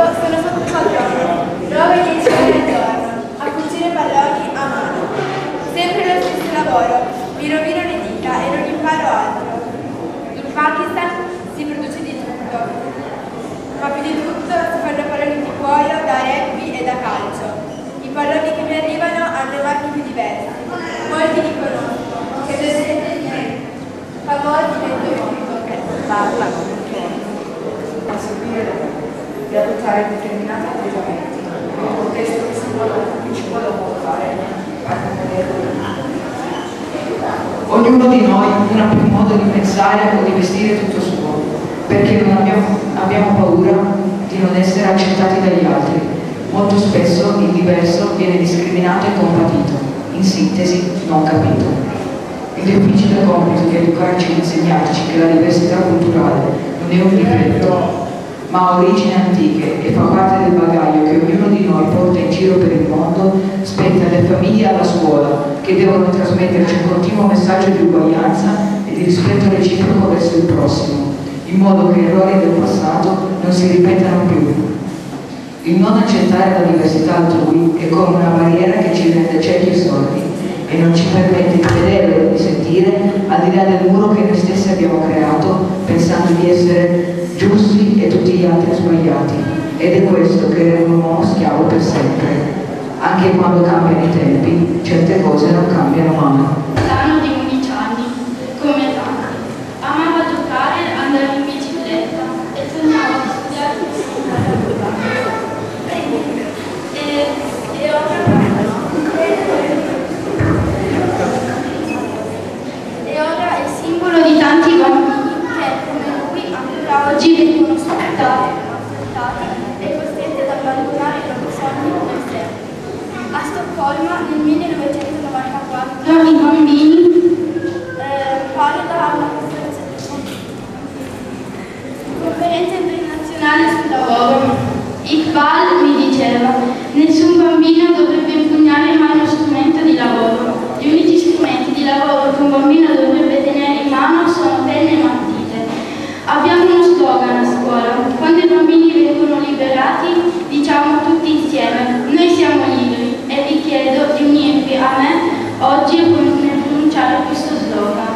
sono sotto padrone, 9-10 ore al giorno, a cucire palloni a mano. Sempre lo stesso lavoro, mi rovino le dita e non imparo altro. In Pakistan si produce di tutto, ma più di tutto si fanno palloni di cuoio da rugby e da calcio. I palloni che mi arrivano hanno marchi più diversi. Molti li conosco, che vedete famosi nel mondo. parla con a seguire e adottare determinati atteggiamenti nel contesto che si vuole, ci vuole fare Ognuno di noi non ha più modo di pensare o di vestire tutto suo, perché non abbiamo, abbiamo paura di non essere accettati dagli altri. Molto spesso il diverso viene discriminato e compatito, in sintesi non capito. Il difficile compito di educarci e insegnarci che la diversità culturale non è un difetto, ma ha origini antiche e fa parte del bagaglio che ognuno di noi porta in giro per il mondo, spetta alle famiglie e alla scuola, che devono trasmetterci un continuo messaggio di uguaglianza e di rispetto reciproco verso il prossimo, in modo che errori del passato non si ripetano più. Il non accettare la diversità altrui è come una barriera che ci rende ciechi e sordi e non ci permette di vedere o di sentire al di là del muro che noi stessi abbiamo creato pensando di essere giusti e tutti gli altri sbagliati. Ed è questo che rende un uomo schiavo per sempre. Anche quando cambiano i tempi, certe cose non cambiano mai. L'anno di 11 anni, come tanti. Amava giocare, andare in bicicletta e sognava di studiare e, e ora e ora simbolo di tanti bambini che, come lui, ancora oggi vengono sfruttati, maltrattati e costretti ad abbandonare i propri sogni come sempre. A Stoccolma nel 1994 i bambini eh, parlano alla conferenza internazionale sul lavoro. Iqbal mi diceva, nessun bambino dovrebbe impugnare in mano strumento di lavoro. Gli unici strumenti di lavoro che un bambino dovrebbe Abbiamo uno slogan a scuola, quando i bambini vengono liberati diciamo tutti insieme, noi siamo liberi e vi chiedo di unirvi a me oggi nel pronunciare questo slogan.